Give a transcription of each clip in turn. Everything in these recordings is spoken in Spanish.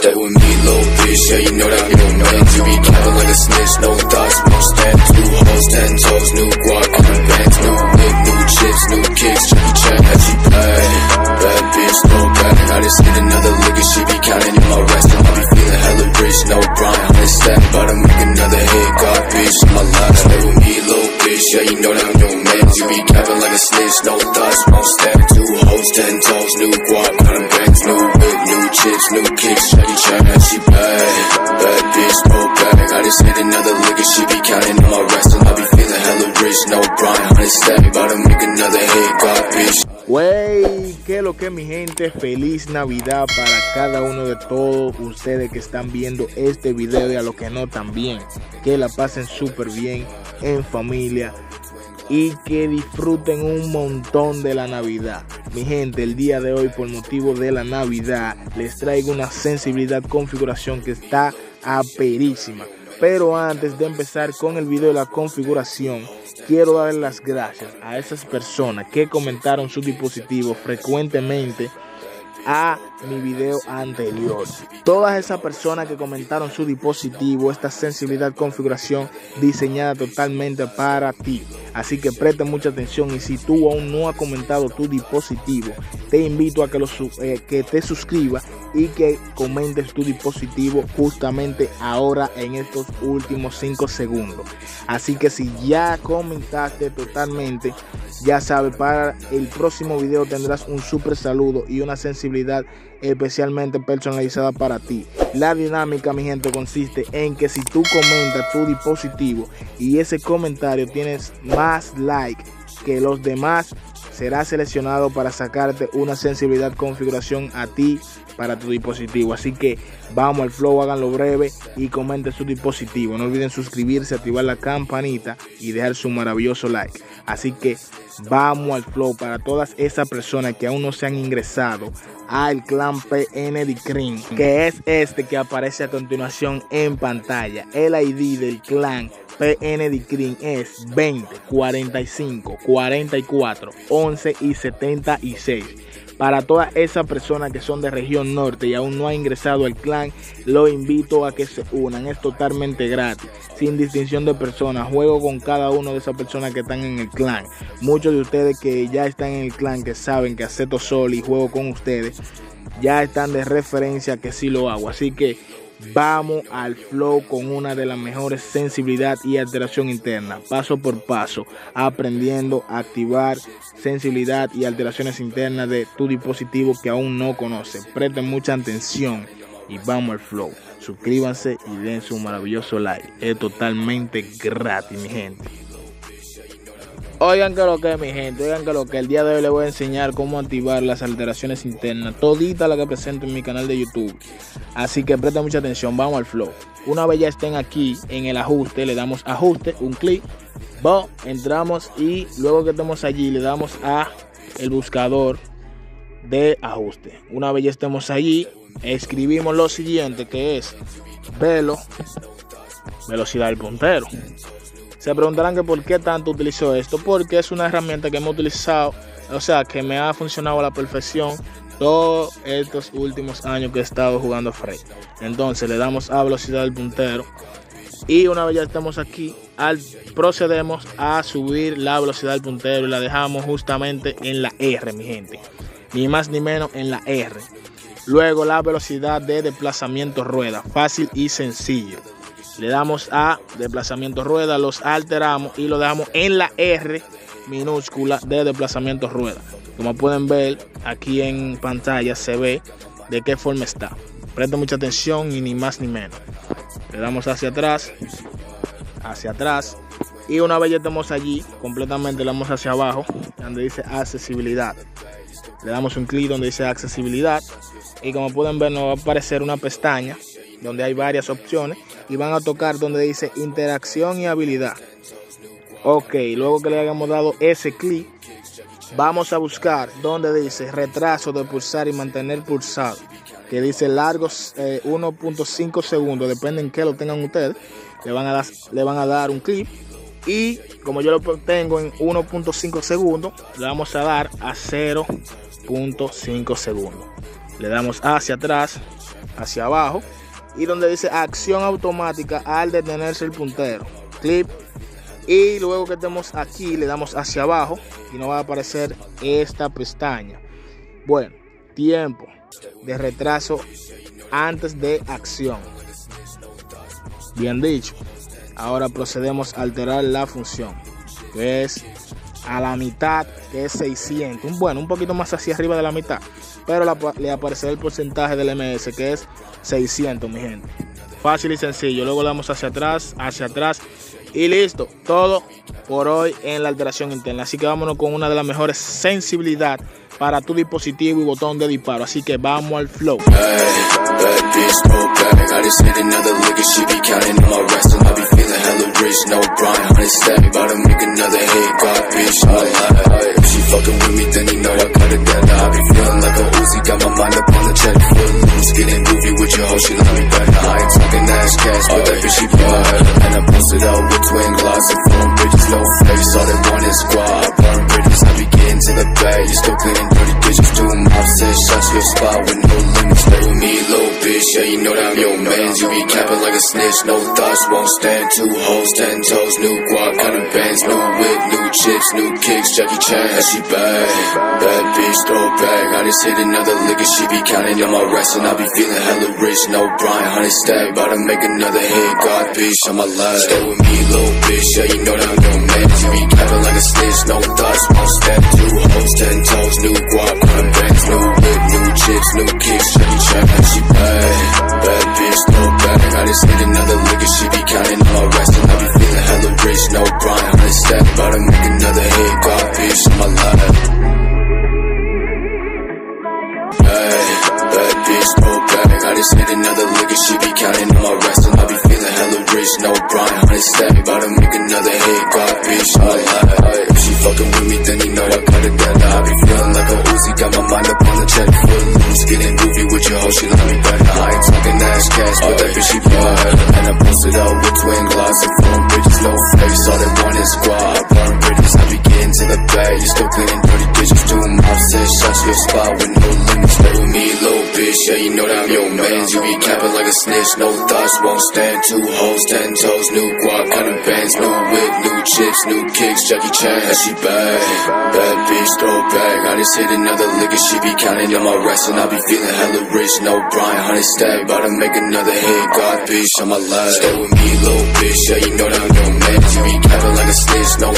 Stay with me, little bitch, yeah, you know that I'm your man. You be capping like a snitch, no thoughts, no stand. New hoes, ten toes, new guac, new bands, new whip, new chips, new kicks, Jackie Chan, as she play. Bad bitch, no bag. I just hit another lick and she be counting in my rest. I be feeling hella rich, no Brian, hundred stack. About to make another hit, God bitch, my life. Stay with me, little bitch, yeah, you know that I'm your man. You be capping like a snitch, no thoughts, no stand. Two hoes, ten toes, new guac, new bands, new whip, new kicks, Chan, as she play. Bad bitch, no bag. I just hit another lick and she be counting in my rest. And I be feeling hella rich, no Brian, hundred stack. About to make another hit, God bitch. Wey, qué lo que mi gente, feliz Navidad para cada uno de todos ustedes que están viendo este video y a los que no también. Que la pasen súper bien en familia y que disfruten un montón de la Navidad. Mi gente, el día de hoy por motivo de la Navidad les traigo una sensibilidad configuración que está aperísima. Pero antes de empezar con el video de la configuración, quiero dar las gracias a esas personas que comentaron su dispositivo frecuentemente a mi video anterior. Todas esas personas que comentaron su dispositivo, esta sensibilidad configuración diseñada totalmente para ti. Así que preste mucha atención y si tú aún no has comentado tu dispositivo, te invito a que, lo, eh, que te suscribas y que comentes tu dispositivo justamente ahora en estos últimos 5 segundos. Así que si ya comentaste totalmente, ya sabes, para el próximo video tendrás un super saludo y una sensibilidad especialmente personalizada para ti. La dinámica, mi gente, consiste en que si tú comentas tu dispositivo y ese comentario tienes más like que los demás, será seleccionado para sacarte una sensibilidad configuración a ti para tu dispositivo. Así que vamos al flow, háganlo breve y comenten su dispositivo. No olviden suscribirse, activar la campanita y dejar su maravilloso like. Así que vamos al flow para todas esas personas que aún no se han ingresado al clan PN de que es este que aparece a continuación en pantalla. El ID del clan PN Cream es 20 45 44 11 y 76. Para todas esas personas que son de región norte y aún no han ingresado al clan, lo invito a que se unan. Es totalmente gratis, sin distinción de personas. Juego con cada una de esas personas que están en el clan. Muchos de ustedes que ya están en el clan, que saben que acepto sol y juego con ustedes, ya están de referencia que sí lo hago. Así que Vamos al flow con una de las mejores sensibilidad y alteración interna, paso por paso, aprendiendo a activar sensibilidad y alteraciones internas de tu dispositivo que aún no conoce. Presten mucha atención y vamos al flow. Suscríbanse y den su maravilloso like. Es totalmente gratis, mi gente. Oigan que lo que mi gente, oigan que lo que el día de hoy les voy a enseñar cómo activar las alteraciones internas, todita la que presento en mi canal de YouTube. Así que presten mucha atención, vamos al flow. Una vez ya estén aquí en el ajuste, le damos ajuste, un clic, entramos y luego que estemos allí le damos a el buscador de ajuste. Una vez ya estemos allí, escribimos lo siguiente que es velo, velocidad del puntero. Se preguntarán que por qué tanto utilizo esto, porque es una herramienta que hemos utilizado, o sea, que me ha funcionado a la perfección todos estos últimos años que he estado jugando Frey. Entonces le damos a velocidad del puntero y una vez ya estamos aquí, procedemos a subir la velocidad del puntero y la dejamos justamente en la R, mi gente. Ni más ni menos en la R. Luego la velocidad de desplazamiento rueda, fácil y sencillo le damos a desplazamiento rueda, los alteramos y lo dejamos en la R minúscula de desplazamiento rueda. Como pueden ver aquí en pantalla se ve de qué forma está. Presten mucha atención y ni más ni menos. Le damos hacia atrás, hacia atrás y una vez ya estemos allí, completamente le damos hacia abajo, donde dice accesibilidad. Le damos un clic donde dice accesibilidad y como pueden ver nos va a aparecer una pestaña donde hay varias opciones y van a tocar donde dice interacción y habilidad. Ok, luego que le hayamos dado ese clic, vamos a buscar donde dice retraso de pulsar y mantener pulsado, que dice largos 1.5 eh, segundos, depende en qué lo tengan ustedes, le van a dar, le van a dar un clic y como yo lo tengo en 1.5 segundos, le vamos a dar a 0.5 segundos. Le damos hacia atrás hacia abajo y donde dice acción automática al detenerse el puntero. Clip. Y luego que estemos aquí le damos hacia abajo y nos va a aparecer esta pestaña. Bueno, tiempo de retraso antes de acción. Bien dicho. Ahora procedemos a alterar la función, a la mitad, que es 600. Bueno, un poquito más hacia arriba de la mitad, pero le aparecerá el porcentaje del MS, que es 600, mi gente. Fácil y sencillo. Luego le damos hacia atrás, hacia atrás y listo. Todo por hoy en la alteración interna. Así que vámonos con una de las mejores sensibilidad para tu dispositivo y botón de disparo. Así que vamos al flow. Bad bitch, no back. I just hit another lick and she be counting on my rest. And I be feeling hella rich, no grind. Honey stack, bout to make another hit. God, bitch, I lie. If she fucking with me, then you know I got it down. I be feeling like a Uzi, got my mind up on the check. Foot loose, getting groovy with your hoe, she love me back. I ain't talking ass cash, but that bitch, she blind. And I posted out with twin glass and phone bridges, no face. All they want is squad. I bridges, I be gettin' to the bag. You still cleaning dirty bitches, two mobs, six shots to your spot with no limits. Stay with me, look capping like a snitch, no thoughts, won't stand. Two hoes, ten toes, new guap, of bands, new whip, new chips, new kicks, Jackie Chan, and she bad. Bad bitch, throw back. I just hit another liquor, she be counting on my rest, and I be feeling hella rich. No Brian, honey stack, about to make another hit. God bitch on my lap. Stay with me, little bitch, yeah, you know that I'm your man. You be capping like a snitch, no thoughts, won't stand. Two hoes, ten toes, new guap, of bands, new whip, new chips, new kicks, Jackie Chan, and she bad. Liquor, she be counting all my rest. And I be feeling hella rich, no Brian. Honey stack, about to make another hit. God bitch on my life. If she fucking with me, then you know I got it down. I be feeling like a Uzi, got my mind up on the check. Full loose, getting goofy with your hoe, she love me better. I ain't talking ass cash, but that bitch she blood. Stand. Two hoes, ten toes, new kind of bands, new whip, new chips, new kicks, Jackie Chan, and she bad. Bad bitch, throw back. I just hit another liquor, she be counting on my rest, and I be feeling hella rich, no Brian, honey stack, about to make another hit. God bitch on my life. Stay with me, little bitch, yeah, you know that I'm your man. You be capping like a snitch, no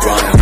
Brian,